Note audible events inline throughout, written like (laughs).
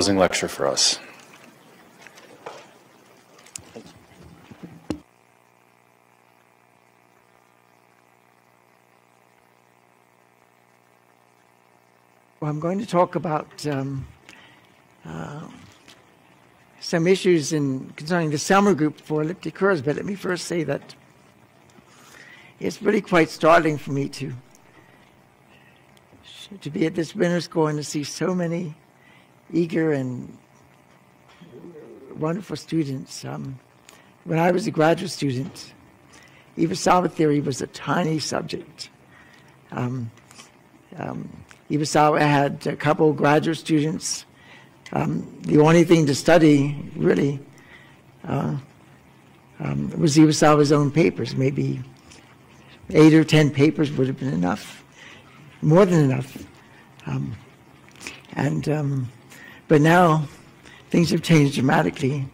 closing lecture for us. Well, I'm going to talk about um, uh, some issues in concerning the Selmer group for elliptic curves, but let me first say that it's really quite startling for me to to be at this winter school and to see so many eager and wonderful students. Um, when I was a graduate student, Iwasawa theory was a tiny subject. Um, um, Iwasawa had a couple graduate students. Um, the only thing to study, really, uh, um, was Iwasawa's own papers. Maybe eight or ten papers would have been enough, more than enough. Um, and but now things have changed dramatically,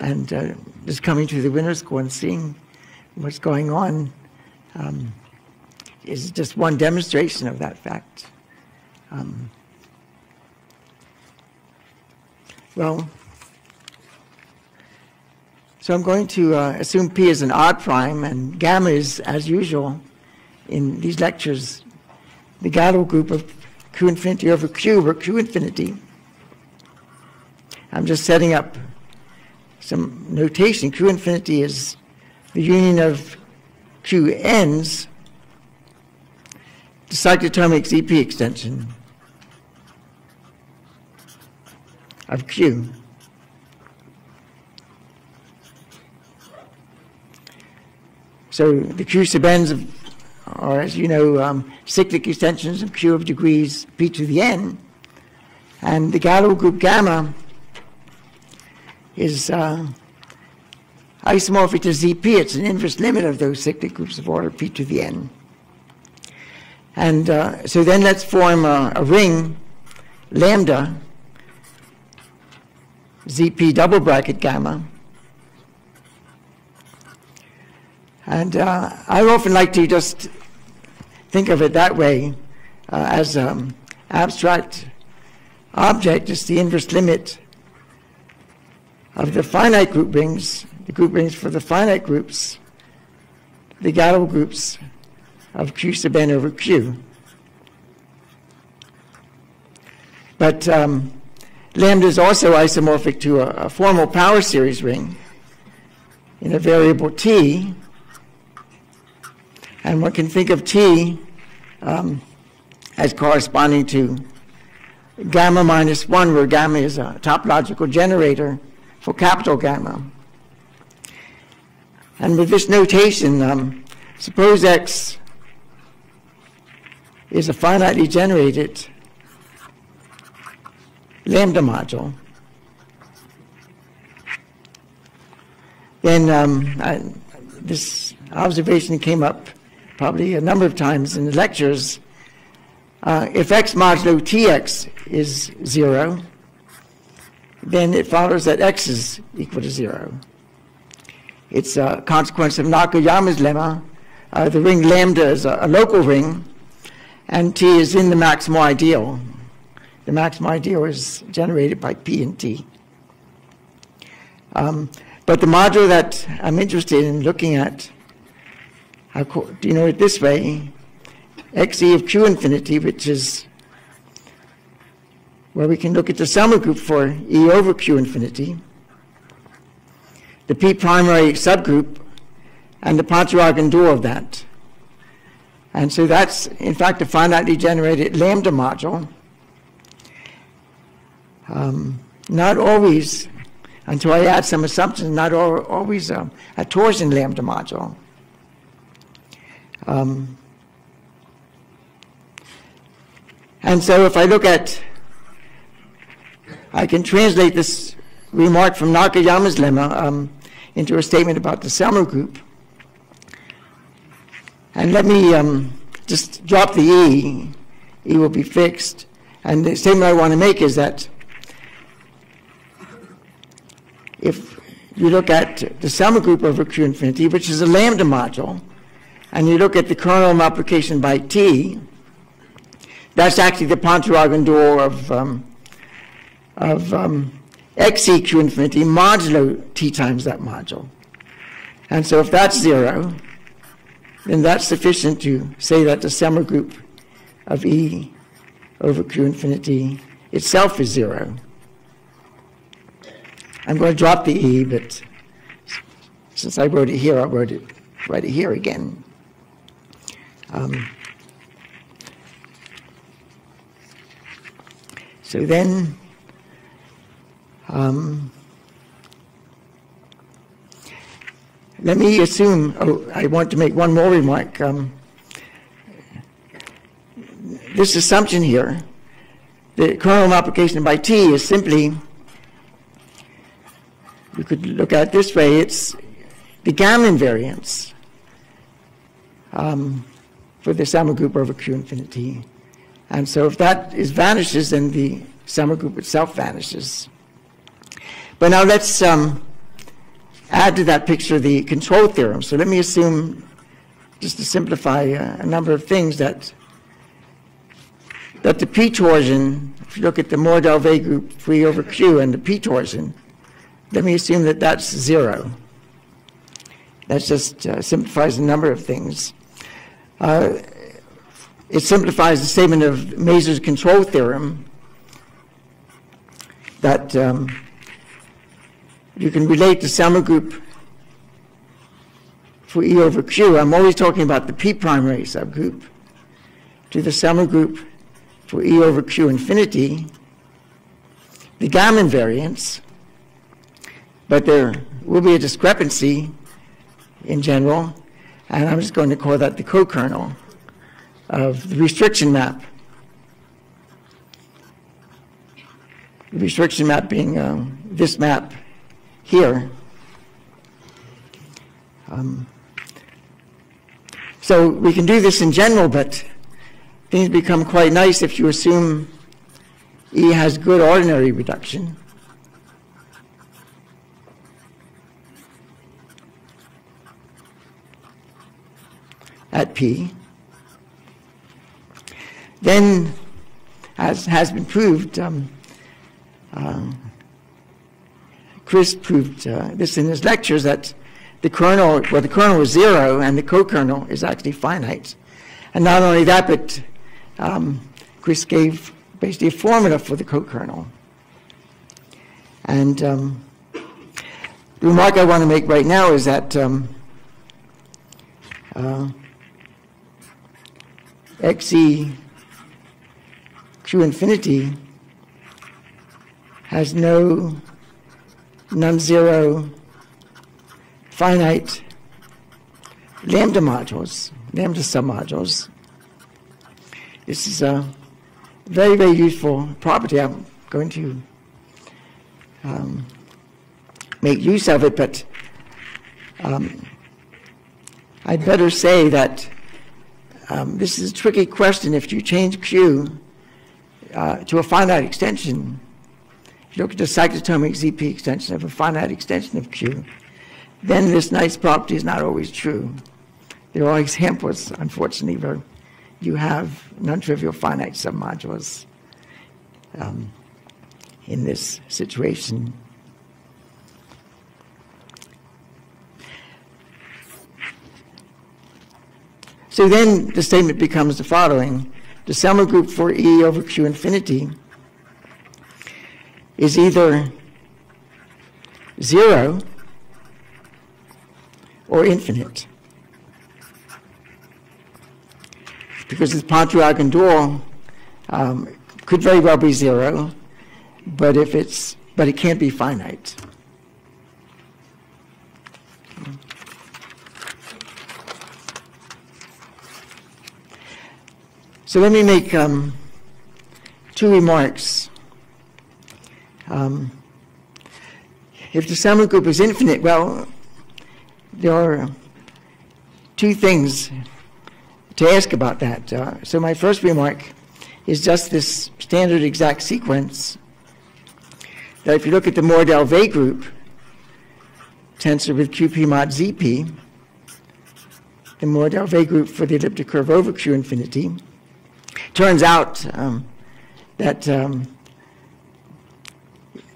and uh, just coming to the winter school and seeing what's going on um, is just one demonstration of that fact. Um, well, so I'm going to uh, assume P is an odd prime and gamma is, as usual, in these lectures, the Galois group of Q infinity over Q or Q infinity. I'm just setting up some notation. Q infinity is the union of Q ends, the cyclotomic ZP extension. of Q. So the Q sub n's are, as you know, um, cyclic extensions of Q of degrees p to the n. And the Galois group gamma is uh, isomorphic to ZP. It's an inverse limit of those cyclic groups of order p to the n. And uh, so then let's form a, a ring, lambda, ZP double bracket gamma. And uh, I often like to just think of it that way uh, as an um, abstract object, just the inverse limit of the finite group rings, the group rings for the finite groups, the Galois groups of Q sub n over Q. But um, Lambda is also isomorphic to a, a formal power series ring in a variable t. And one can think of t um, as corresponding to gamma minus 1, where gamma is a topological generator for capital gamma. And with this notation, um, suppose x is a finitely generated lambda module. Then um, I, this observation came up probably a number of times in the lectures. Uh, if x modulo tx is zero, then it follows that x is equal to zero. It's a consequence of Nakayama's lemma. Uh, the ring lambda is a, a local ring, and t is in the maximal ideal. The maximal ideal is generated by P and T. Um, but the module that I'm interested in looking at, do you know it this way, xe of q infinity, which is where we can look at the Selmer group for E over q infinity, the P primary subgroup, and the Pontryagin dual of that. And so that's, in fact, a finitely generated lambda module um, not always, until I add some assumptions, not al always um, a torsion lambda module. Um, and so if I look at, I can translate this remark from Nakayama's lemma um, into a statement about the Selmer group. And let me um, just drop the E. E will be fixed. And the statement I want to make is that if you look at the Selmer group over Q infinity, which is a lambda module, and you look at the kernel multiplication by T, that's actually the Pontryagin dual of, um, of um, xe q infinity modulo t times that module. And so if that's zero, then that's sufficient to say that the Selmer group of E over Q infinity itself is zero. I'm going to drop the E, but since I wrote it here, I'll write it, write it here again. Um, so then, um, let me assume, oh, I want to make one more remark. Um, this assumption here, the kernel multiplication by t is simply, you could look at it this way, it's the gamma invariance um, for the Selmer group over Q infinity. And so if that is vanishes, then the Selmer group itself vanishes. But now let's um, add to that picture the control theorem. So let me assume, just to simplify uh, a number of things, that that the p torsion, if you look at the Mordell-Weil group free over Q and the p torsion, let me assume that that's zero. That just uh, simplifies a number of things. Uh, it simplifies the statement of Mazur's control theorem that um, you can relate the Selmer group for E over Q. I'm always talking about the P primary subgroup to the Selmer group for E over Q infinity, the gamma invariance, but there will be a discrepancy in general, and I'm just going to call that the co-kernel of the restriction map. The restriction map being um, this map here. Um, so we can do this in general, but things become quite nice if you assume E has good ordinary reduction. at P. Then, as has been proved, um, uh, Chris proved uh, this in his lectures that the kernel, well, the kernel is zero and the co-kernel is actually finite. And not only that, but um, Chris gave basically a formula for the co-kernel. And um, the remark I want to make right now is that um, uh, xe q infinity has no non-zero finite lambda modules, lambda submodules. This is a very, very useful property. I'm going to um, make use of it, but um, I'd better say that um, this is a tricky question. If you change Q uh, to a finite extension, if you look at the cyclotomic ZP extension of a finite extension of Q, then this nice property is not always true. There are examples, unfortunately, where you have non-trivial finite submodules um, in this situation. So then the statement becomes the following. The Selmer group for E over Q infinity is either zero or infinite. Because the Pontryagin dual um, could very well be zero, but if it's but it can't be finite. So let me make um, two remarks. Um, if the Selmer group is infinite, well, there are two things to ask about that. Uh, so my first remark is just this standard exact sequence that if you look at the Mordell-Weil group, tensor with QP mod ZP, the Mordell-Weil group for the elliptic curve over Q infinity, Turns out um, that um,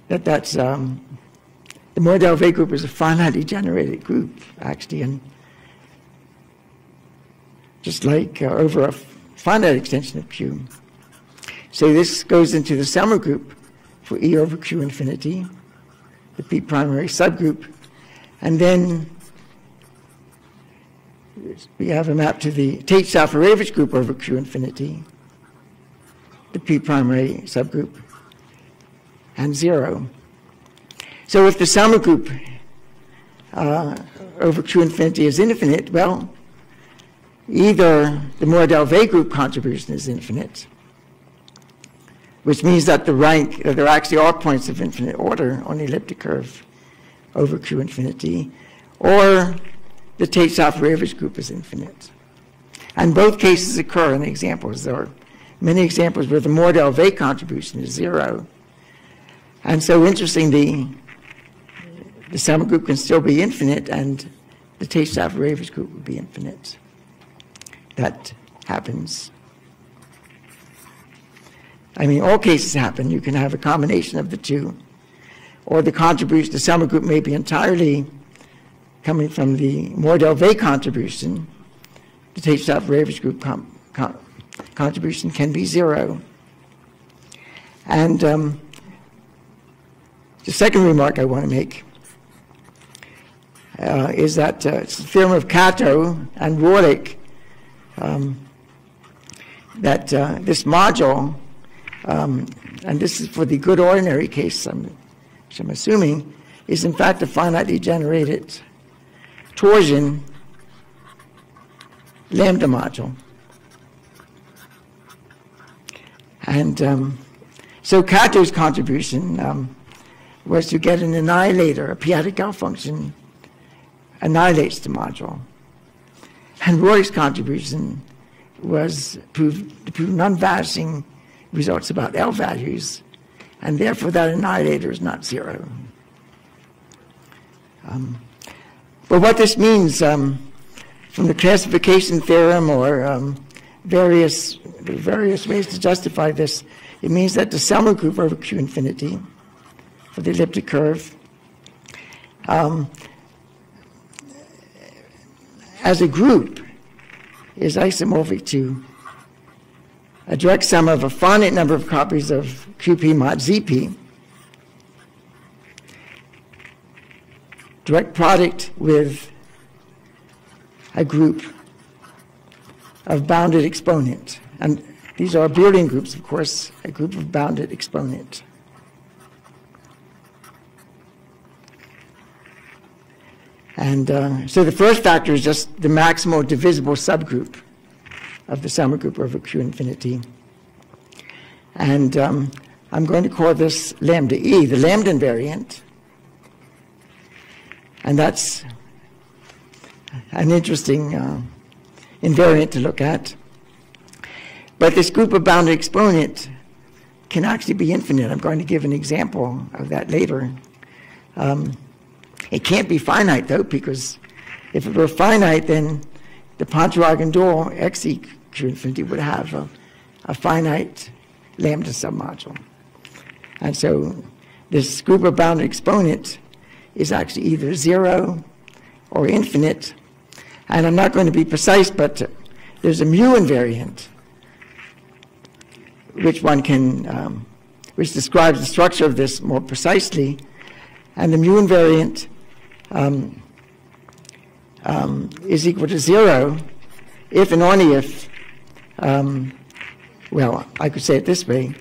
that that's um, the Mordell-Weil group is a finitely generated group, actually, and just like uh, over a finite extension of Q. So this goes into the Selmer group for E over Q infinity, the P primary subgroup, and then we have a map to the Tate-Shafarevich group over Q infinity, the P primary subgroup, and zero. So if the Selmer group uh, over Q infinity is infinite, well, either the Mordell-Weil group contribution is infinite, which means that the rank, uh, there actually are points of infinite order on the elliptic curve over Q infinity, or the Tate-Shafarevich group is infinite. And both cases occur in examples. There are many examples where the Mordell-Weil contribution is zero. And so interestingly, the Selmer group can still be infinite and the Tate-Shafarevich group would be infinite. That happens. I mean, all cases happen. You can have a combination of the two. Or the contribution, the Selmer group may be entirely coming from the Mordell-Weil contribution, the Tate-Shafarevich group com, com, contribution can be zero. And um, the second remark I want to make uh, is that uh, it's the theorem of Kato and Rohrlich um, that uh, this module, um, and this is for the good ordinary case, I'm, which I'm assuming, is in fact a finitely generated torsion lambda module. And um, so Kato's contribution um, was to get an annihilator, a p-adic function annihilates the module. And Roy's contribution was to prove non-vanishing results about L values, and therefore that annihilator is not zero. Um, but what this means um, from the classification theorem or um, various, various ways to justify this, it means that the Selmer group over Q infinity for the elliptic curve um, as a group is isomorphic to a direct sum of a finite number of copies of QP mod ZP direct product with a group of bounded exponent. And these are Abelian groups, of course, a group of bounded exponent. And uh, so the first factor is just the maximal divisible subgroup of the Selmer group over Q infinity. And um, I'm going to call this lambda E, the lambda invariant. And that's an interesting uh, invariant to look at. But this group of bounded exponent can actually be infinite. I'm going to give an example of that later. Um, it can't be finite, though, because if it were finite, then the Pontryagin dual x infinity would have a, a finite lambda submodule. And so this group of bounded exponents is actually either zero or infinite. And I'm not going to be precise, but there's a mu invariant, which one can, um, which describes the structure of this more precisely. And the mu invariant um, um, is equal to zero if and only if, um, well, I could say it this way,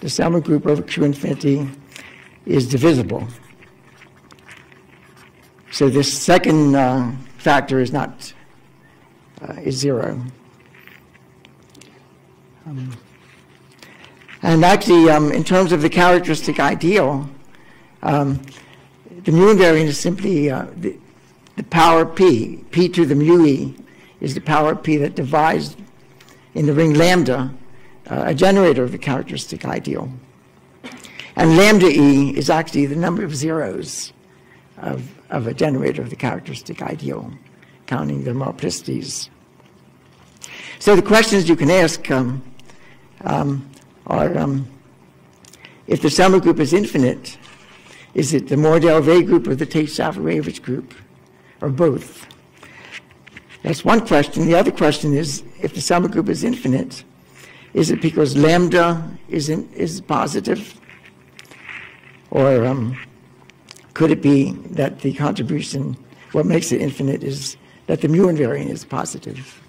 the Selmer group over Q infinity is divisible. So this second uh, factor is not, uh, is zero. Um, and actually, um, in terms of the characteristic ideal, um, the mu invariant is simply uh, the, the power p. p to the mu e is the power p that divides in the ring lambda uh, a generator of the characteristic ideal. And lambda e is actually the number of zeros of, of a generator of the characteristic ideal, counting the multiplicities. So the questions you can ask um, um, are, um, if the Selmer group is infinite, is it the Mordell-Weil group or the Tate-Shafarevich group, or both? That's one question. The other question is, if the Selmer group is infinite, is it because lambda is, in, is positive? Or um, could it be that the contribution, what makes it infinite is that the mu invariant is positive?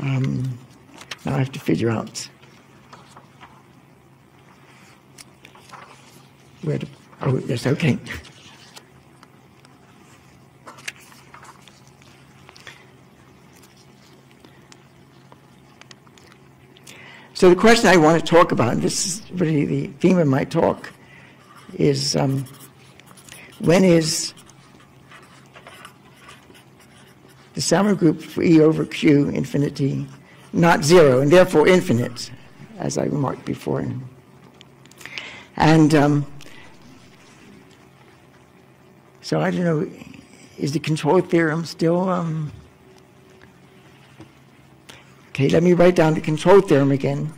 Um, now I have to figure out where to, oh, yes, okay. So the question I want to talk about, and this is really the theme of my talk, is um, when is the Selmer group for E over Q infinity not zero, and therefore infinite, as I remarked before. And um, so I don't know, is the control theorem still um, Okay, let me write down the control theorem again.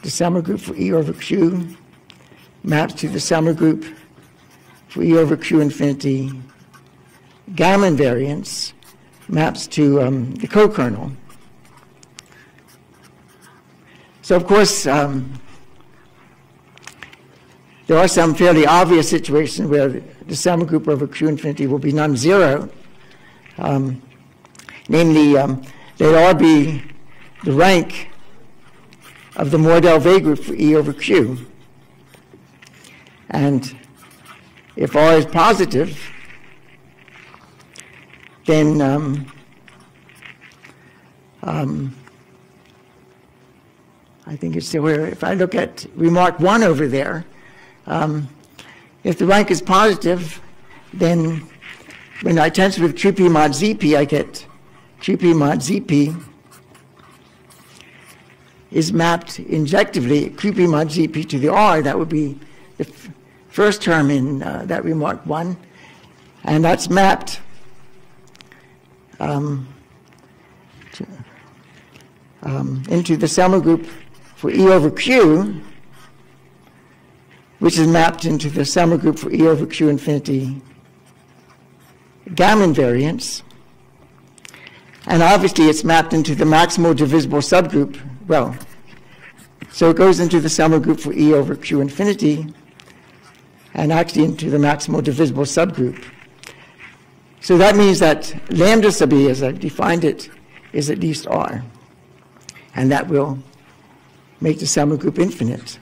The Selmer group for E over Q maps to the Selmer group for E over Q infinity. Gamma invariance maps to um, the co-kernel. So of course, um, there are some fairly obvious situations where the Selmer group over Q infinity will be non-zero. Um, namely, um, they all be the rank of the Mordell-Weil group for E over Q. And if R is positive, then um, um, I think it's where if I look at remark one over there, um, if the rank is positive, then when I tensor with QP mod ZP, I get QP mod ZP is mapped injectively, QP mod ZP to the R. That would be the first term in uh, that remark one. And that's mapped um, to, um, into the Selmer group for E over Q, which is mapped into the Selmer group for E over Q infinity gamma invariance. And obviously it's mapped into the maximal divisible subgroup. Well, so it goes into the Selmer group for E over Q infinity and actually into the maximal divisible subgroup. So that means that lambda sub E, as I've defined it, is at least R. And that will make the Selmer group infinite.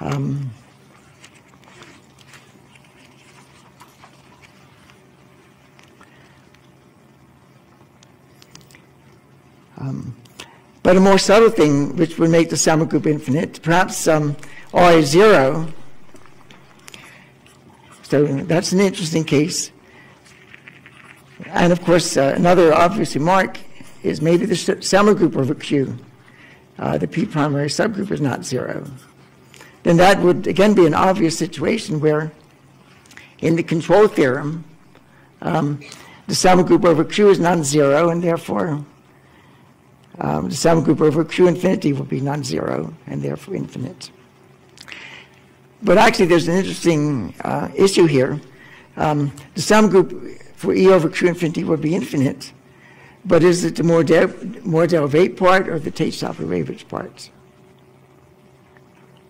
Um, Um, but a more subtle thing which would make the Selmer group infinite, perhaps um, R is zero. So that's an interesting case. And of course, uh, another obvious remark is maybe the Selmer group over Q, uh, the P primary subgroup is not zero. Then that would again be an obvious situation where in the control theorem, um, the Selmer group over Q is non-zero and therefore um, the Selmer group over Q infinity will be non-zero and therefore infinite. But actually, there's an interesting uh, issue here. Um, the Selmer group for E over Q infinity will be infinite, but is it the Mordell, Mordell part or the Tate-Shafarevich part?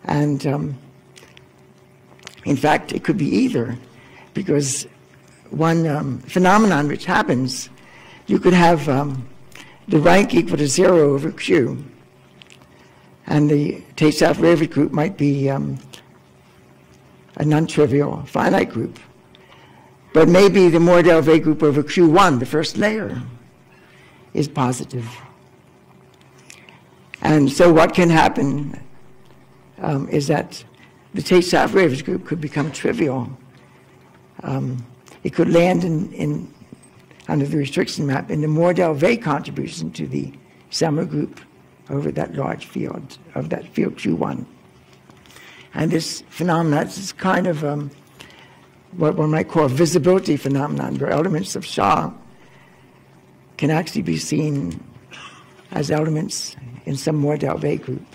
And um, in fact, it could be either, because one um, phenomenon which happens, you could have um, the rank equal to zero over Q. And the Tate-Shafarevich group might be um, a non-trivial finite group. But maybe the Mordell-Weil group over Q1, the first layer, is positive. And so what can happen um, is that the Tate-Shafarevich group could become trivial. Um, it could land in, in under the restriction map in the Mordell-Weil contribution to the Selmer group over that large field of that field Q1. And this phenomenon is kind of um, what one might call a visibility phenomenon, where elements of SHA can actually be seen as elements in some Mordell-Weil group.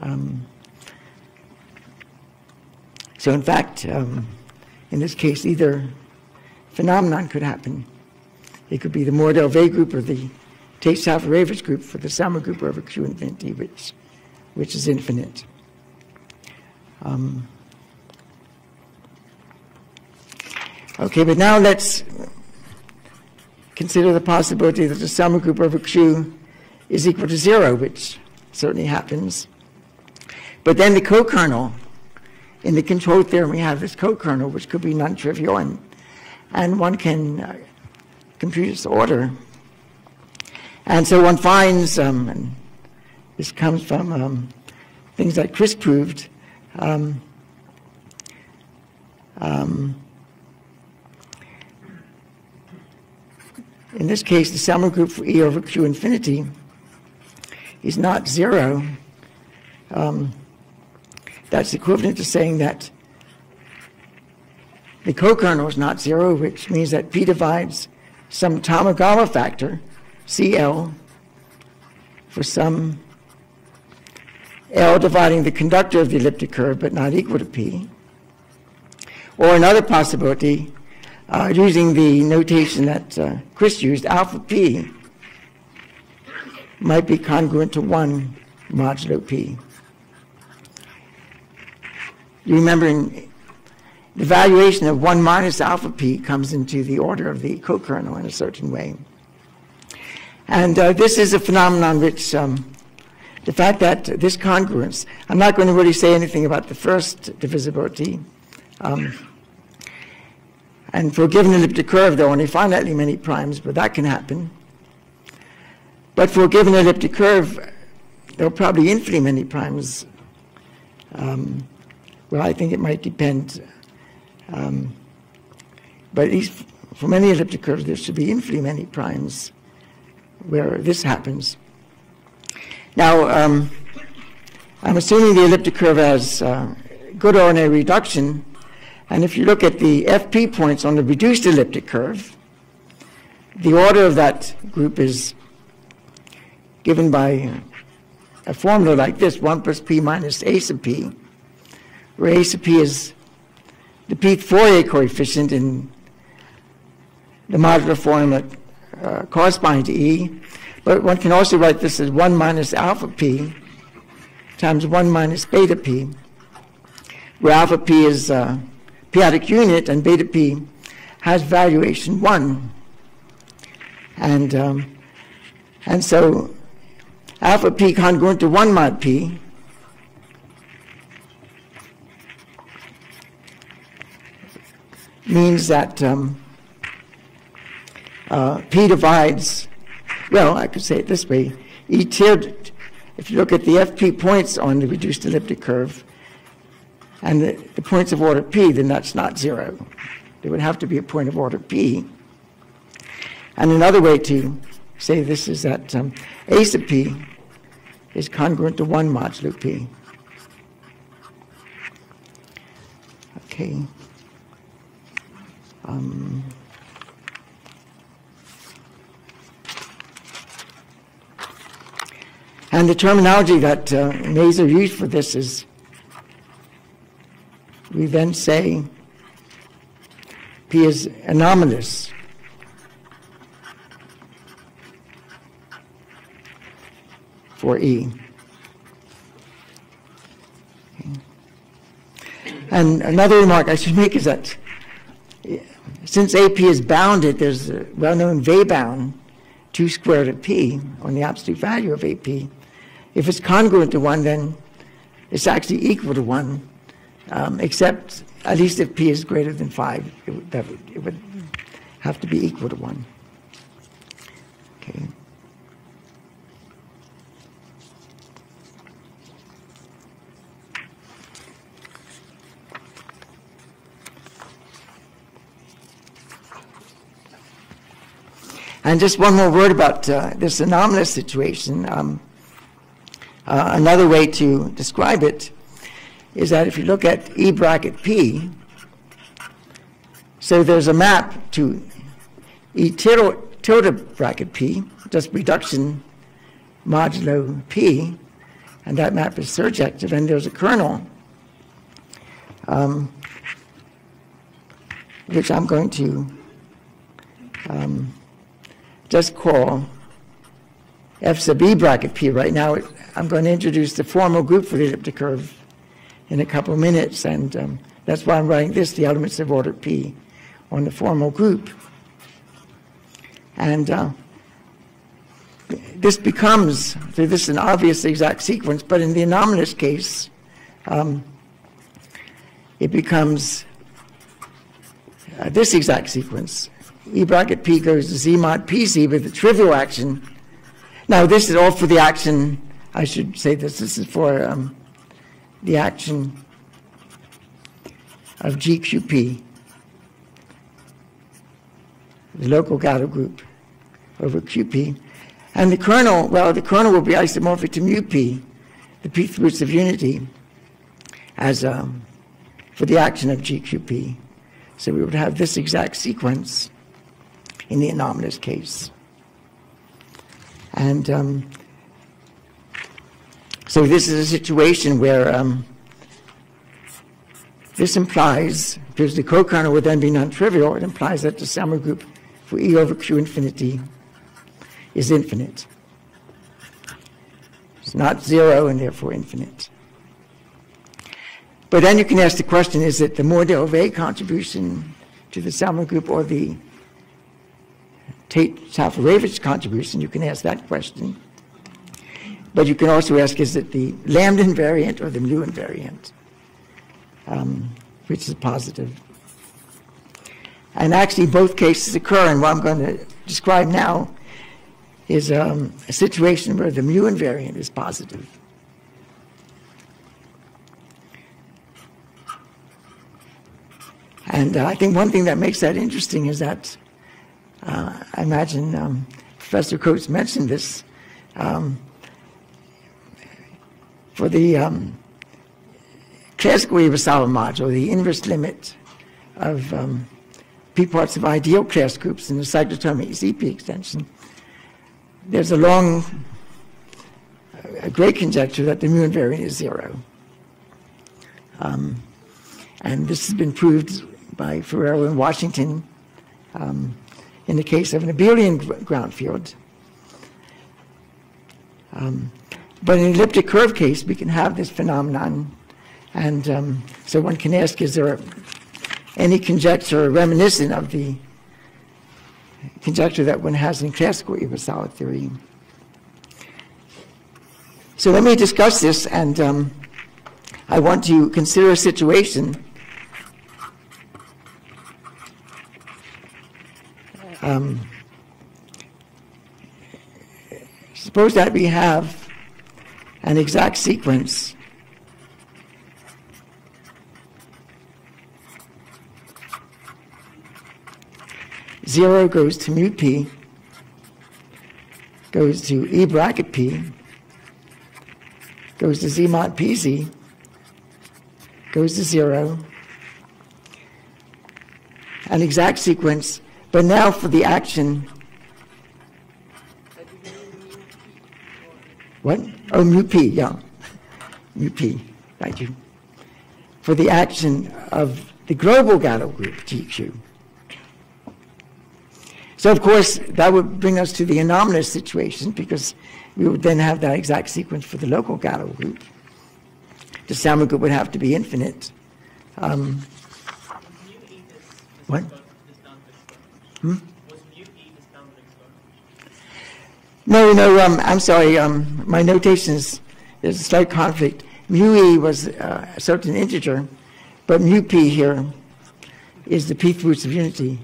Um, so in fact, um, in this case, either phenomenon could happen. It could be the Mordell-Weil group or the Tate-Shafarevich group for the Selmer group over Q infinity, which, which is infinite. Um, okay, but now let's consider the possibility that the Selmer group over Q is equal to zero, which certainly happens. But then the co-kernel, in the control theorem we have this co-kernel, which could be non-trivial, and, and one can uh, compute its order. And so one finds, um, and this comes from um, things that Chris proved, um, um in this case, the Selmer group for E over Q infinity is not zero. Um, that's equivalent to saying that the co-kernel is not zero, which means that P divides some Tamagawa factor, CL, for some L dividing the conductor of the elliptic curve but not equal to P. Or another possibility, uh, using the notation that uh, Chris used, alpha P might be congruent to 1 modulo P. You remember in the valuation of 1 minus alpha P comes into the order of the co-kernel in a certain way. And uh, this is a phenomenon which um, the fact that this congruence, I'm not going to really say anything about the first divisibility. Um, and for a given elliptic curve, there are only finitely many primes, but that can happen. But for a given elliptic curve, there are probably infinitely many primes. Um, well, I think it might depend. Um, but at least for many elliptic curves, there should be infinitely many primes where this happens. Now, um, I'm assuming the elliptic curve has uh, good ordinary reduction. And if you look at the FP points on the reduced elliptic curve, the order of that group is given by a formula like this, 1 plus p minus a sub p, where a sub p is the p Fourier coefficient in the modular formula uh, corresponding to E. But one can also write this as 1 minus alpha p times 1 minus beta p, where alpha p is a p-adic unit and beta p has valuation 1. And, um, and so alpha p congruent to 1 mod p means that um, uh, p divides, well, I could say it this way, E tilde, if you look at the FP points on the reduced elliptic curve and the, the points of order p, then that's not zero. There would have to be a point of order p. And another way to say this is that um, a sub p is congruent to 1 modulo p. Okay. Um, and the terminology that uh, Mazur used for this is we then say P is anomalous for E. And another remark I should make is that since AP is bounded, there's a well-known Weil bound 2 squared of P on the absolute value of AP. If it's congruent to 1, then it's actually equal to 1, um, except at least if P is greater than 5, it would, would, it would have to be equal to 1. Okay. And just one more word about uh, this anomalous situation. Um, uh, another way to describe it is that if you look at E bracket P, so there's a map to E tilde, bracket P, just reduction modulo P, and that map is surjective, and there's a kernel, um, which I'm going to um, just call f sub e bracket p. Right now, I'm going to introduce the formal group for the elliptic curve in a couple of minutes, and um, that's why I'm writing this, the elements of order p, on the formal group. And uh, this becomes, this is an obvious exact sequence, but in the anomalous case, um, it becomes uh, this exact sequence. E bracket P goes to Z mod PZ with the trivial action. Now, this is all for the action, I should say this, this is for um, the action of GQP, the local Galois group over QP. And the kernel, well, the kernel will be isomorphic to mu p, the p roots of unity, as um, for the action of GQP. So we would have this exact sequence in the anomalous case. And um, so this is a situation where um, this implies, because the co-kernel would then be non-trivial, it implies that the Selmer group for E over Q infinity is infinite. It's not zero and therefore infinite. But then you can ask the question, is it the Mordell-Weil contribution to the Selmer group or the Tate-Shafarevich contribution? You can ask that question. But you can also ask, is it the lambda invariant or the mu invariant, um, which is positive? And actually, both cases occur, and what I'm going to describe now is um, a situation where the mu invariant is positive. And uh, I think one thing that makes that interesting is that I imagine um, Professor Coates mentioned this. Um, for the um, classical Iwasawa module, the inverse limit of um, p parts of ideal class groups in the cyclotomic ZP extension there's a long, a great conjecture that the mu invariant is zero. Um, and this has been proved by Ferrero and Washington um, in the case of an abelian ground field. Um, but in an elliptic curve case, we can have this phenomenon. And um, so one can ask, is there any conjecture reminiscent of the conjecture that one has in classical Iwasawa theory. So let me discuss this, and um, I want to consider a situation um, suppose that we have an exact sequence Zero goes to mu p, goes to E bracket p, goes to Z mod pz, goes to zero, an exact sequence, but now for the action. What? Oh, mu p, yeah. Mu p, thank you. For the action of the global Galois group, GQ. So, of course, that would bring us to the anomalous situation because we would then have that exact sequence for the local Galois group. The Selmer group would have to be infinite. Um, what? Hmm? No, no, um, I'm sorry. Um, my notations, there's a slight conflict. Mu e was uh, a certain integer, but mu p here is the p-th roots of unity.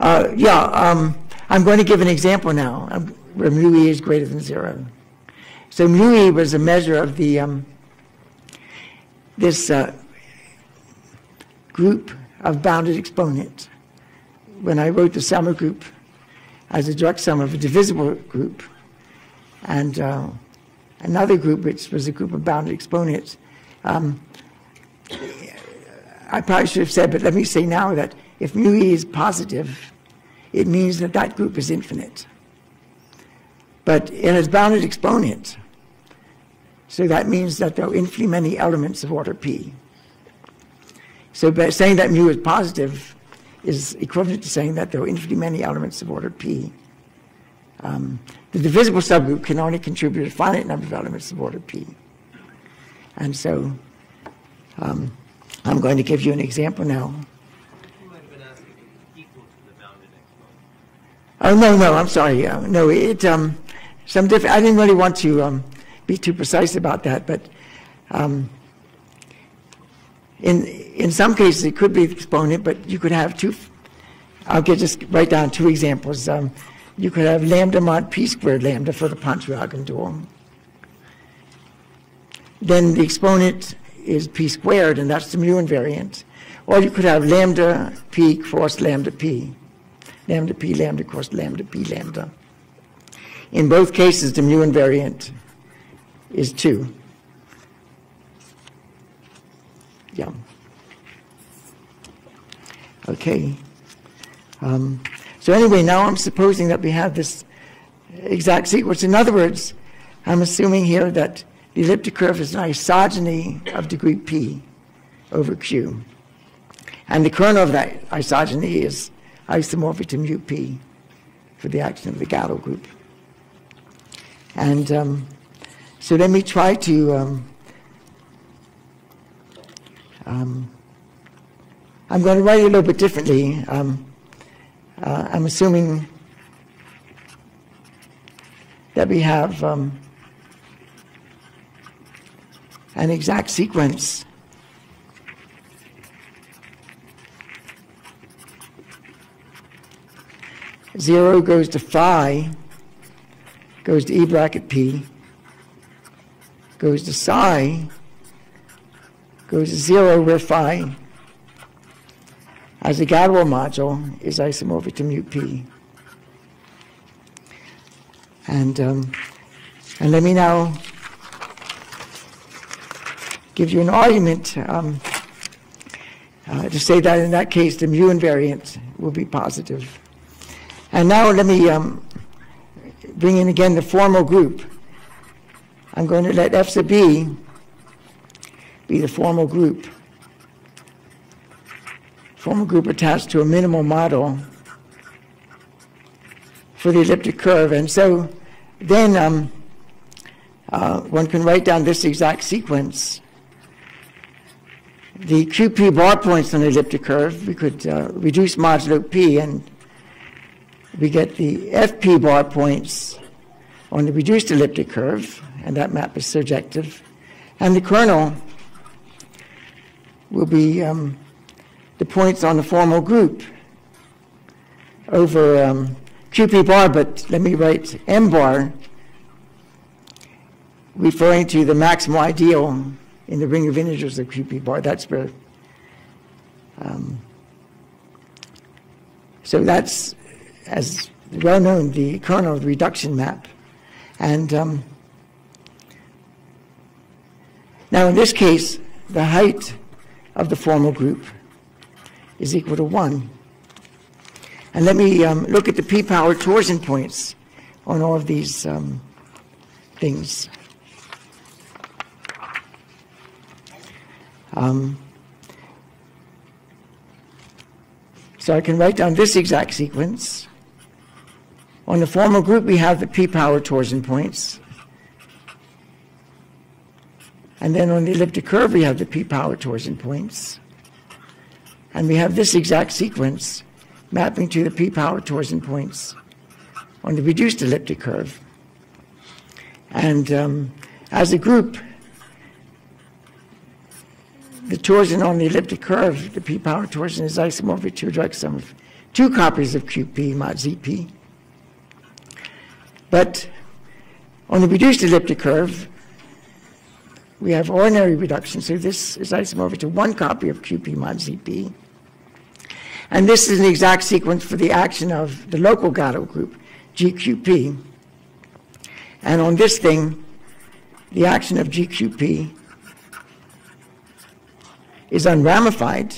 Uh, yeah, um, I'm going to give an example now um, where mu e is greater than zero. So mu e was a measure of the um, this uh, group of bounded exponents. When I wrote the Selmer group as a direct sum of a divisible group, and uh, another group which was a group of bounded exponents. Um, I probably should have said, but let me say now that if mu e is positive, it means that that group is infinite. but it has bounded exponent. So that means that there are infinitely many elements of order P. So saying that mu is positive is equivalent to saying that there are infinitely many elements of order P. Um, the divisible subgroup can only contribute a finite number of elements of order P. And so um, I'm going to give you an example now. Oh no, no, I'm sorry. Uh, no, it um, some diff- I didn't really want to um, be too precise about that, but um, in in some cases it could be the exponent, but you could have two. I'll get just write down two examples. Um, you could have lambda mod p squared lambda for the Pontryagin dual. Then the exponent is p squared, and that's the mu invariant. Or you could have lambda p cross lambda p, lambda p lambda cross lambda p lambda. In both cases, the mu invariant is 2. Yeah. Okay. Um, so anyway, now I'm supposing that we have this exact sequence. In other words, I'm assuming here that the elliptic curve is an isogeny of degree p over q. And the kernel of that isogeny is isomorphic to mu p for the action of the Galois group. And um, so let me try to. Um, um, I'm going to write it a little bit differently. Um, uh, I'm assuming that we have um, an exact sequence. Zero goes to phi, goes to E bracket P, goes to psi, goes zero a Galois module is isomorphic to mu p. And, um, and let me now give you an argument um, uh, to say that in that case the mu invariant will be positive. And now let me um, bring in again the formal group. I'm going to let f sub b be the formal group formal group attached to a minimal model for the elliptic curve. And so then um, uh, one can write down this exact sequence. The QP bar points on the elliptic curve, we could uh, reduce modulo P and we get the FP bar points on the reduced elliptic curve, and that map is surjective. And the kernel will be um, the points on the formal group over um, QP bar, but let me write M bar, referring to the maximal ideal in the ring of integers of QP bar. That's where. Um, so that's, as well known, the kernel of the reduction map. And um, now in this case, the height of the formal group is equal to 1. And let me um, look at the p-power torsion points on all of these um, things. Um, so I can write down this exact sequence. On the formal group, we have the p-power torsion points. And then on the elliptic curve, we have the p-power torsion points. And we have this exact sequence mapping to the p-power torsion points on the reduced elliptic curve. And um, as a group, the torsion on the elliptic curve, the p-power torsion, is isomorphic to a direct sum of two copies of qp mod zp. But on the reduced elliptic curve, we have ordinary reduction, so this is isomorphic to one copy of qp mod zp. And this is an exact sequence for the action of the local Galois group, GQP. And on this thing, the action of GQP is unramified.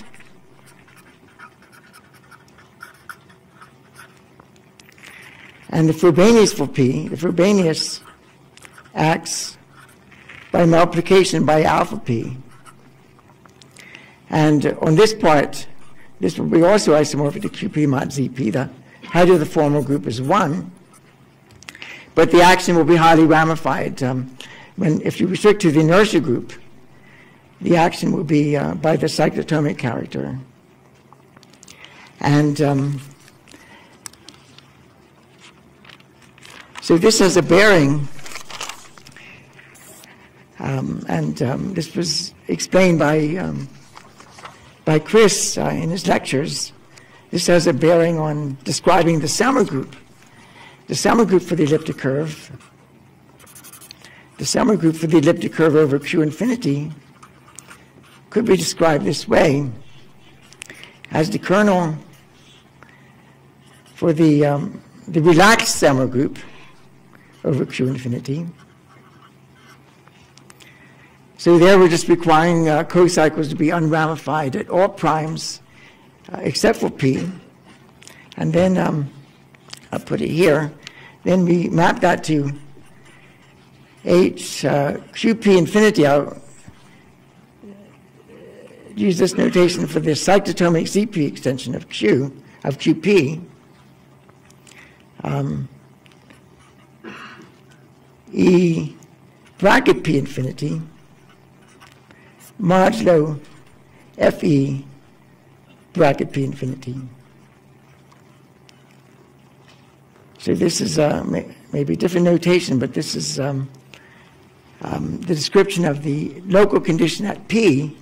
And the Frobenius for P, the Frobenius acts by multiplication by alpha P. And on this part, this will be also isomorphic to QP mod ZP. The height of the formal group is 1, but the action will be highly ramified. Um, when, if you restrict to the inertia group, the action will be uh, by the cyclotomic character. And um, so this has a bearing, um, and um, this was explained by um, by Chris uh, in his lectures. This has a bearing on describing the Selmer group. The Selmer group for the elliptic curve, the Selmer group for the elliptic curve over Q infinity could be described this way as the kernel for the, um, the relaxed Selmer group over Q infinity so there we're just requiring uh, cocycles to be unramified at all primes uh, except for P. And then um, I'll put it here. Then we map that to H, uh, QP infinity. I'll use this notation for the cyclotomic ZP extension of Q, of QP. Um, e bracket P infinity modulo Fe bracket P infinity. So this is uh, may, maybe different notation, but this is um, um, the description of the local condition at P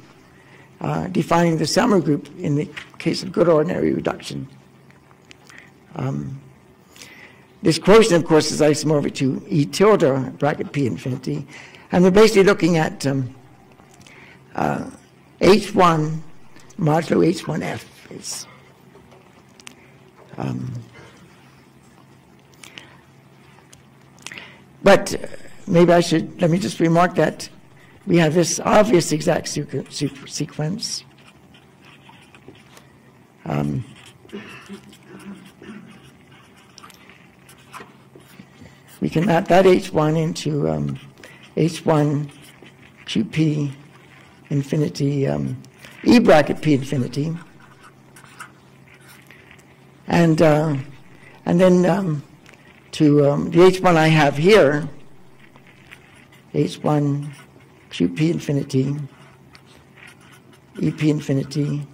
uh, defining the Selmer group in the case of good ordinary reduction. Um, this quotient, of course, is isomorphic to E tilde bracket P infinity. And we're basically looking at um, uh, H1 modulo H1F is um, but uh, maybe I should let me just remark that we have this obvious exact sequence. Um, we can map that H1 into um, H1 QP infinity, um, E bracket P infinity. And, uh, and then um, to um, the H1 I have here, H1 QP infinity, EP infinity,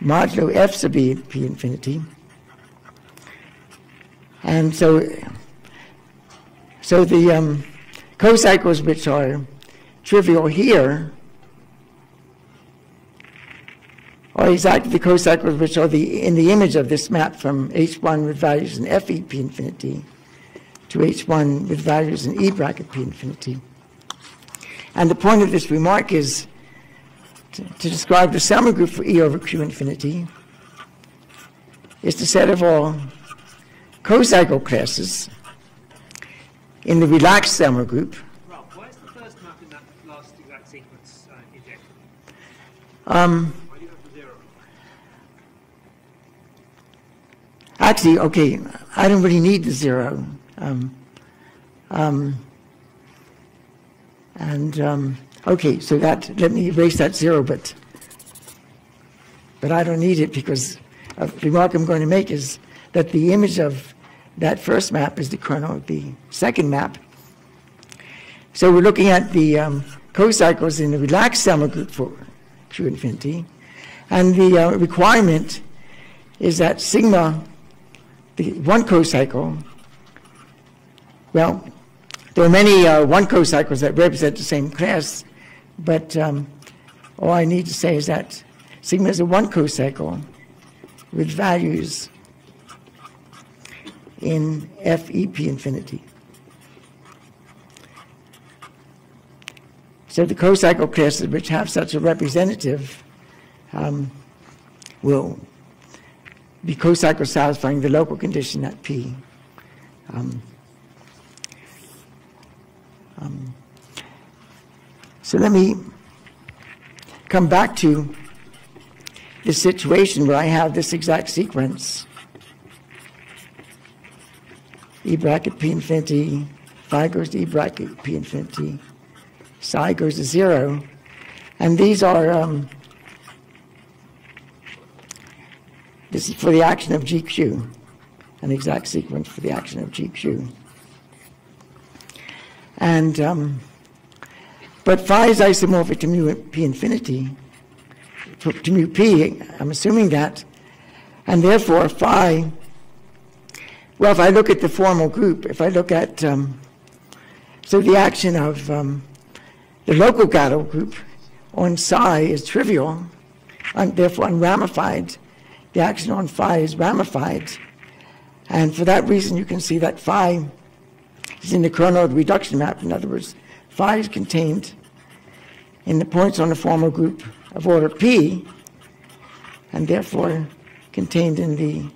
modulo F sub E P infinity. And so, so the um, cocycles which are trivial here are exactly the cocycles which are the, in the image of this map from H1 with values in FEP infinity to H1 with values in E bracket P infinity. And the point of this remark is to, to describe the Selmer group for E over Q infinity is the set of all cocycle classes in the relaxed Selmer group Um, actually, okay, I don't really need the zero. Um, um, and um, okay, so that let me erase that zero, but but I don't need it because the remark I'm going to make is that the image of that first map is the kernel of the second map. So we're looking at the um, cocycles in the relaxed Selmer group for to infinity. And the uh, requirement is that sigma, the one cocycle, well, there are many uh, one cocycles that represent the same class, but um, all I need to say is that sigma is a one cocycle with values in FEP infinity. So the co-cycle classes which have such a representative um, will be co-cycle satisfying the local condition at P. Um, um, so let me come back to the situation where I have this exact sequence. e bracket p infinity, phi goes to e bracket p infinity, psi goes to zero. And these are, um, this is for the action of GQ, an exact sequence for the action of GQ. And, um, but phi is isomorphic to mu p infinity, to mu p, I'm assuming that, and therefore phi, well, if I look at the formal group, if I look at, um, so the action of um, the local Galois group on psi is trivial, and therefore unramified. The action on phi is ramified. And for that reason, you can see that phi is in the Kernot reduction map. In other words, phi is contained in the points on the formal group of order p, and therefore contained in the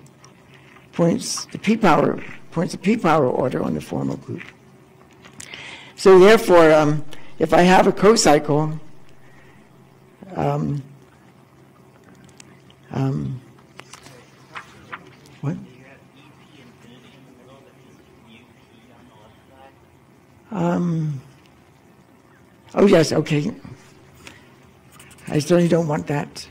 points, the p power, points of p power order on the formal group. So therefore, um, if I have a cocycle, um, um, what? Um, oh yes, okay. I certainly don't want that.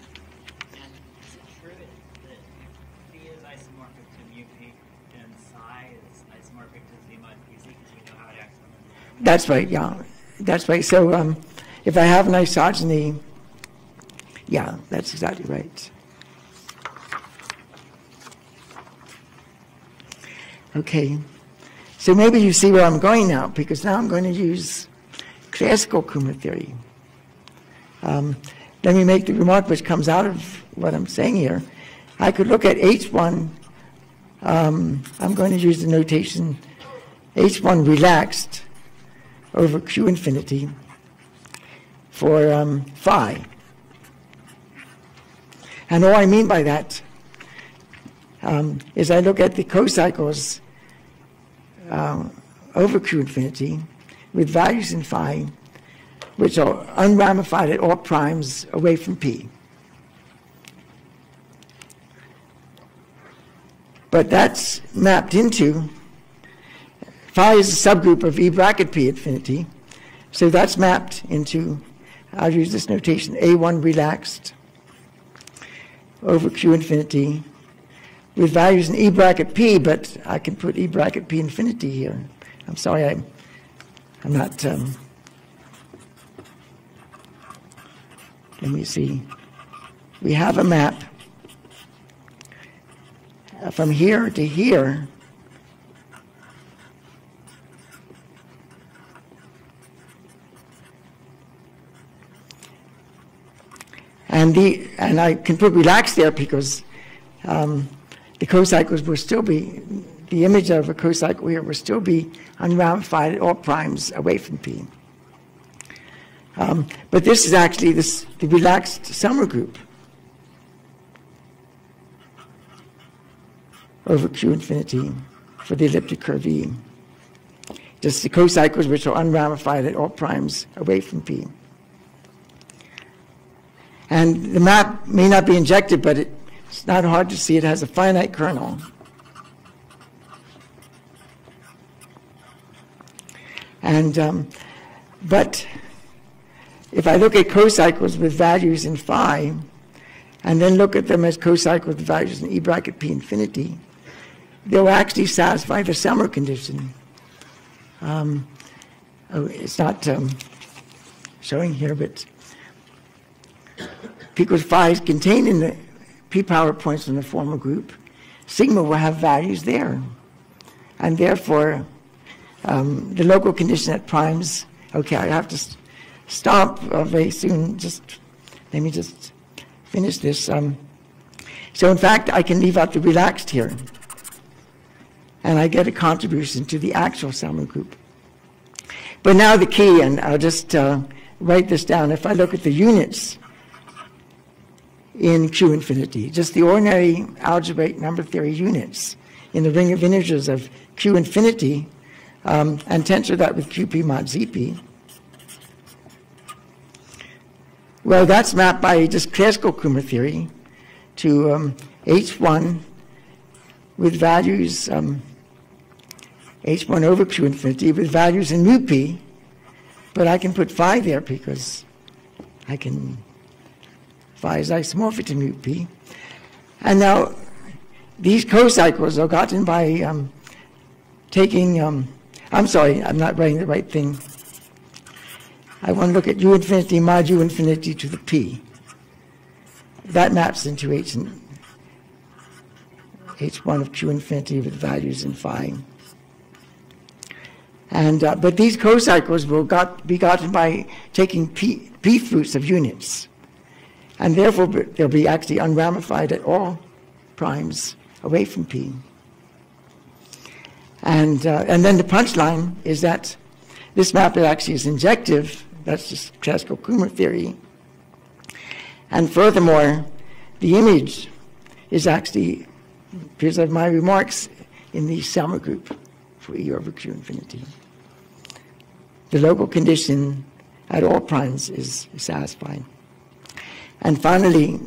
That's right, yeah. That's right. So um, if I have an isogeny, yeah, that's exactly right. Okay. So maybe you see where I'm going now, because now I'm going to use classical Kummer theory. Um, let me make the remark which comes out of what I'm saying here. I could look at H1. Um, I'm going to use the notation H1 relaxed over Q infinity for um, phi. And all I mean by that um, is I look at the cocycles um, over Q infinity with values in phi which are unramified at all primes away from P. But that's mapped into Phi is a subgroup of E bracket P infinity. So that's mapped into, I'll use this notation, A1 relaxed over Q infinity with values in E bracket P, but I can put E bracket P infinity here. I'm sorry, I, I'm not, um, let me see. We have a map from here to here And, the, and I can put relaxed there because um, the cocycles will still be, the image of a cocycle here will still be unramified at all primes away from P. Um, but this is actually this, the relaxed Selmer group over Q infinity for the elliptic curve E. Just the cocycles which are unramified at all primes away from P. And the map may not be injected, but it, it's not hard to see it has a finite kernel. And, um, but if I look at cocycles with values in phi, and then look at them as cocycles with values in E bracket P infinity, they'll actually satisfy the Selmer condition. Um, oh, it's not um, showing here, but because phi is contained in the p power points in the formal group, sigma will have values there. And therefore, um, the local condition at primes, okay, I have to st stop uh, very soon. Just let me just finish this. Um, so in fact, I can leave out the relaxed here. And I get a contribution to the actual Selmer group. But now the key, and I'll just uh, write this down. If I look at the units in Q infinity, just the ordinary algebraic number theory units in the ring of integers of Q infinity, um, and tensor that with QP mod ZP. Well, that's mapped by just classical Kummer theory to um, H1 with values um, H1 over Q infinity with values in mu p, but I can put phi there because I can, phi is isomorphic to mu p. And now these cocycles are gotten by um, taking, um, I'm sorry, I'm not writing the right thing. I want to look at u infinity mod u infinity to the p. That maps into h and h1 of q infinity with values in phi. And, uh, but these cocycles will got, be gotten by taking p, p fruits of units. And therefore, they'll be actually unramified at all primes away from p. And, uh, and then the punchline is that this map actually is injective. That's just classical Kummer theory. And furthermore, the image is actually, because of my remarks, in the Selmer group for E over Q infinity. The local condition at all primes is satisfied. And finally,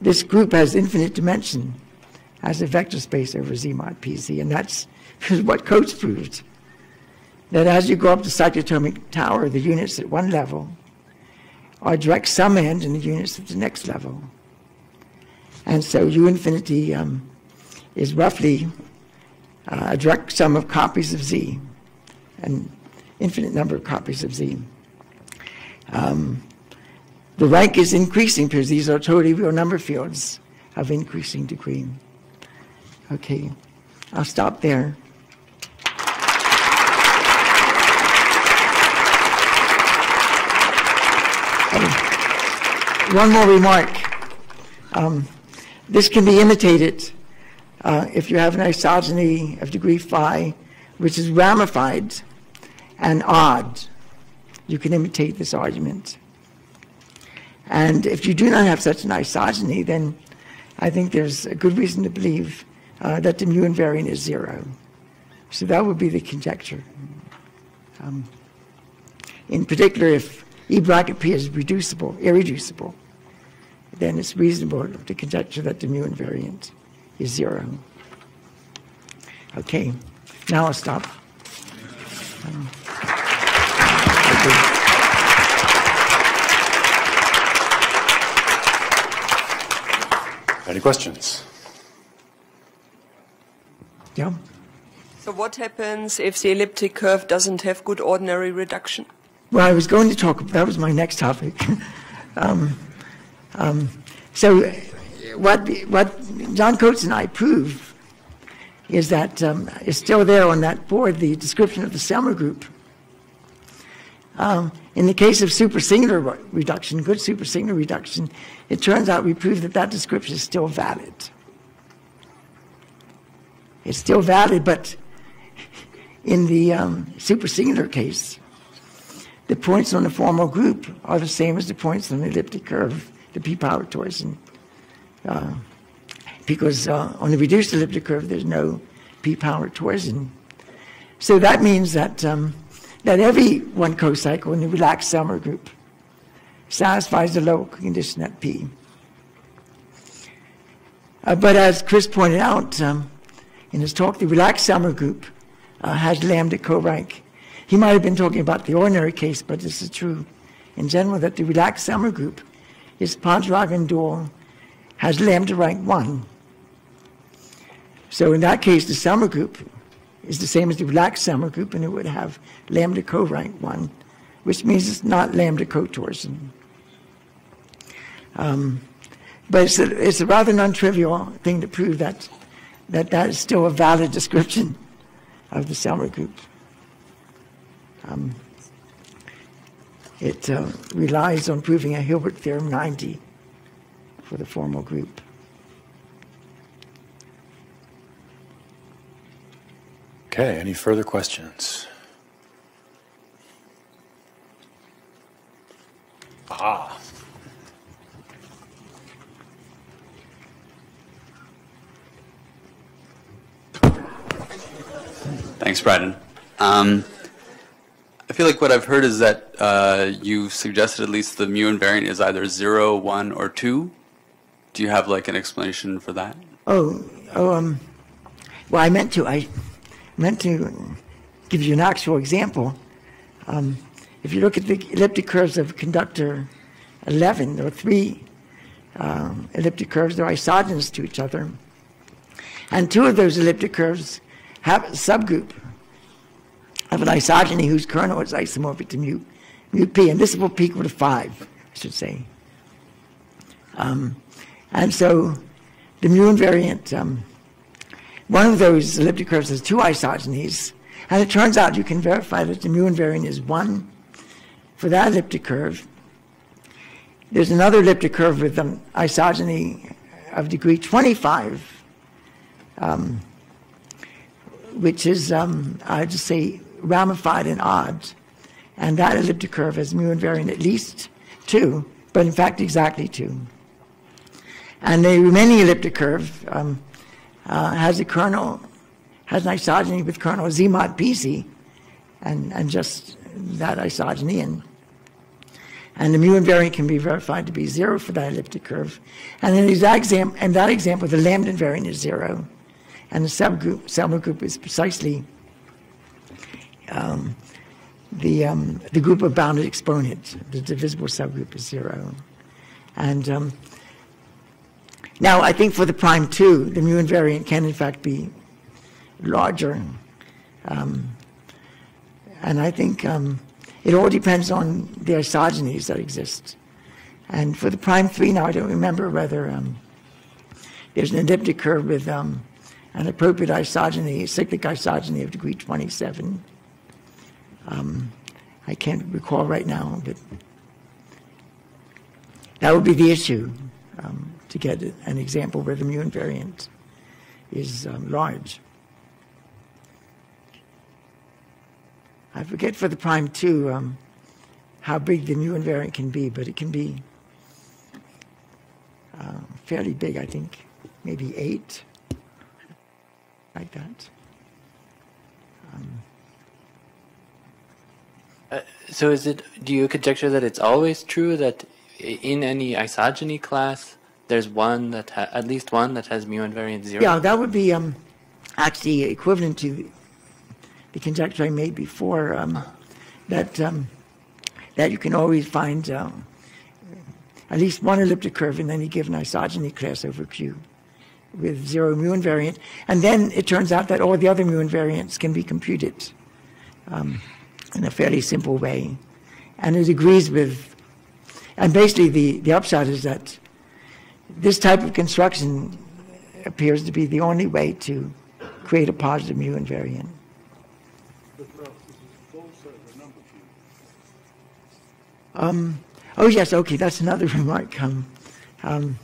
this group has infinite dimension as a vector space over Z mod PZ, and that's (laughs) what Coates proved. That as you go up the cyclotomic tower, the units at one level are direct summand in the units at the next level. And so U infinity um, is roughly uh, a direct sum of copies of Z, an infinite number of copies of Z. Um, the rank is increasing because these are totally real number fields of increasing degree. Okay, I'll stop there. One more remark. Um, this can be imitated uh, if you have an isogeny of degree phi, which is ramified and odd. You can imitate this argument. And if you do not have such an isogeny, then I think there's a good reason to believe uh, that the mu invariant is zero. So that would be the conjecture. Um, in particular, if E bracket P is reducible, irreducible, then it's reasonable to conjecture that the mu invariant is zero. Okay, now I'll stop. Um, Any questions? Yeah. So what happens if the elliptic curve doesn't have good ordinary reduction? Well, I was going to talk, that was my next topic. (laughs) um, um, so what, what John Coates and I prove is that um, is still there on that board, the description of the Selmer group. Um, in the case of supersingular reduction, good supersingular reduction, it turns out we prove that that description is still valid. It's still valid, but in the um, supersingular case, the points on the formal group are the same as the points on the elliptic curve, the p-power torsion. Uh, because uh, on the reduced elliptic curve, there's no p-power torsion. So that means that um, that every one cocycle in the relaxed Selmer group satisfies the local condition at P. Uh, but as Chris pointed out um, in his talk, the relaxed Selmer group uh, has lambda co-rank. He might have been talking about the ordinary case, but this is true in general that the relaxed Selmer group is Pontryagin dual has lambda rank 1. So in that case, the Selmer group is the same as the relaxed Selmer group, and it would have lambda co-rank 1, which means it's not lambda co-torsion. Um, but it's a, it's a rather non-trivial thing to prove that, that that is still a valid description of the Selmer group. Um, it uh, relies on proving a Hilbert theorem 90 for the formal group. Okay, any further questions? Ah. Thanks, Bryden. Um, I feel like what I've heard is that uh, you suggested at least the mu invariant is either 0, 1, or 2. Do you have like an explanation for that? Oh, oh um, well, I meant to. I meant to give you an actual example. Um, if you look at the elliptic curves of conductor 11, there are three um, elliptic curves, they're isogenous to each other. And two of those elliptic curves have a subgroup of an isogeny whose kernel is isomorphic to mu, mu p, and this will p equal to 5, I should say. Um, and so the mu invariant, um, one of those elliptic curves has two isogenies, and it turns out you can verify that the mu invariant is 1 for that elliptic curve. There's another elliptic curve with an isogeny of degree 25, um, which is, um, I'd just say, ramified and odd. And that elliptic curve has mu invariant at least 2, but in fact exactly 2. And the remaining elliptic curve um, uh, has a kernel, has an isogeny with kernel Z mod PZ, and, and just that isogeny. And, and the mu invariant can be verified to be zero for that elliptic curve. And in that, exam- in that example, the lambda invariant is zero. And the subgroup, subgroup is precisely um, the, um, the group of bounded exponents. The divisible subgroup is zero. And um, now, I think for the prime two, the mu invariant can in fact be larger. Um, and I think um, it all depends on the isogenies that exist. And for the prime three, now I don't remember whether um, there's an elliptic curve with um, an appropriate isogeny, cyclic isogeny of degree 27. Um, I can't recall right now, but that would be the issue um, to get an example where the mu invariant is um, large. I forget for the prime two um, how big the mu invariant can be, but it can be uh, fairly big, I think, maybe eight, like that. So is it? Do you conjecture that it's always true that in any isogeny class there's one that ha- at least one that has mu invariant zero? Yeah, that would be um, actually equivalent to the conjecture I made before um, that um, that you can always find um, at least one elliptic curve in any given isogeny class over Q with zero mu invariant, and then it turns out that all the other mu invariants can be computed um, in a fairly simple way, and it agrees with. And basically, the, the upshot is that this type of construction appears to be the only way to create a positive mu invariant. Um, oh yes, okay, that's another (laughs) remark. Um, um,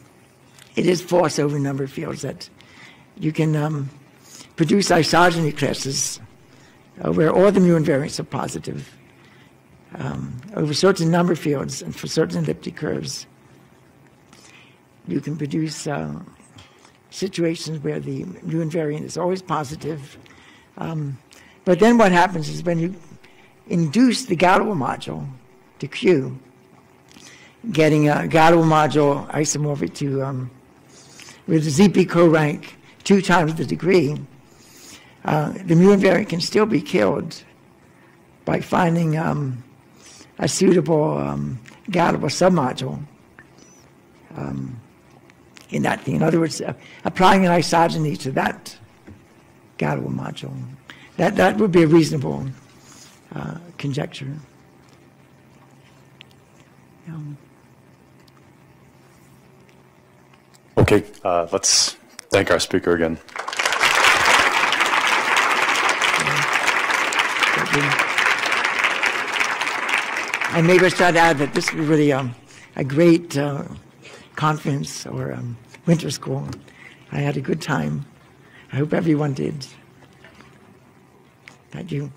it is false over number fields that you can um, produce isogeny classes uh, where all the mu invariants are positive um, over certain number fields and for certain elliptic curves. You can produce uh, situations where the mu invariant is always positive. Um, but then what happens is when you induce the Galois module to Q, getting a Galois module isomorphic to um, with ZP co-rank two times the degree, uh, the mu invariant can still be killed by finding um, a suitable um, Galois submodule um, in that thing. In other words, uh, applying an isogeny to that Galois module. That, that would be a reasonable uh, conjecture. Um, Okay, uh, let's thank our speaker again. And maybe I should add that this was really um, a great uh, conference or um, winter school. I had a good time. I hope everyone did. Thank you.